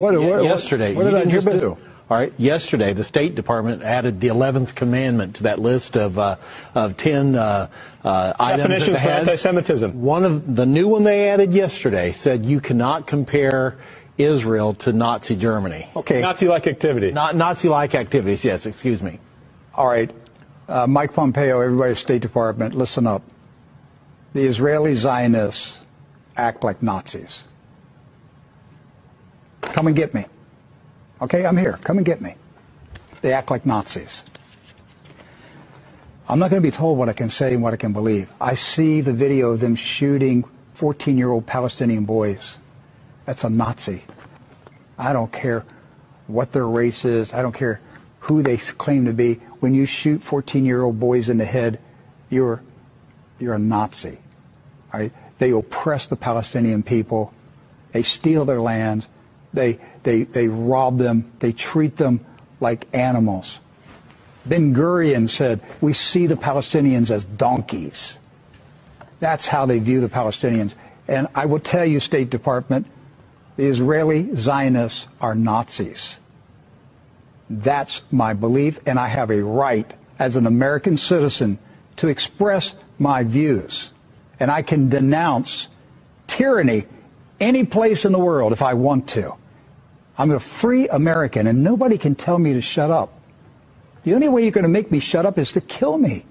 What, Ye- what- yesterday, What, you did I just hear do? All right, yesterday the State Department added the 11th commandment to that list of uh, of 10 uh, uh, items that Definitions they for had. anti-Semitism. One of the new one they added yesterday said you cannot compare Israel to Nazi Germany. Okay. Nazi-like activity. Not Nazi-like activities. Yes, excuse me. All right. Uh, Mike Pompeo, everybody at State Department, listen up. The Israeli Zionists act like Nazis. Come and get me. Okay, I'm here. Come and get me. They act like Nazis. I'm not going to be told what I can say and what I can believe. I see the video of them shooting 14 year old Palestinian boys. That's a Nazi. I don't care what their race is. I don't care who they claim to be. When you shoot 14 year old boys in the head, you're, you're a Nazi. Right? They oppress the Palestinian people. They steal their lands. They, they, they rob them. They treat them like animals. Ben Gurion said, We see the Palestinians as donkeys. That's how they view the Palestinians. And I will tell you, State Department, the Israeli Zionists are Nazis. That's my belief, and I have a right as an American citizen to express my views. And I can denounce tyranny any place in the world if I want to. I'm a free American, and nobody can tell me to shut up. The only way you're going to make me shut up is to kill me.